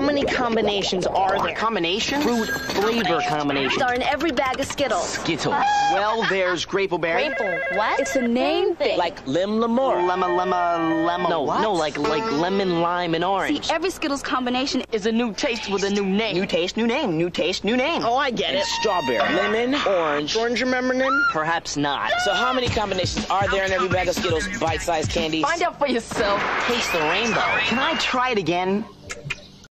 How many combinations are there? Combination? Fruit flavor combinations. Are in every bag of Skittles. Skittles. Well, there's grape berry. What? It's a name thing. Like Lemlimora. Lemma, lemma, lemma, No, what? no, like like mm. lemon, lime, and orange. See, every Skittles combination is a new taste with a new name. New taste, new name. New taste, new name. Oh, I get it. Strawberry, lemon, orange. Orange remember remembering? Perhaps not. So how many combinations are there in every bag of Skittles bite-sized candies? Find out for yourself. Taste the rainbow. Can I try it again?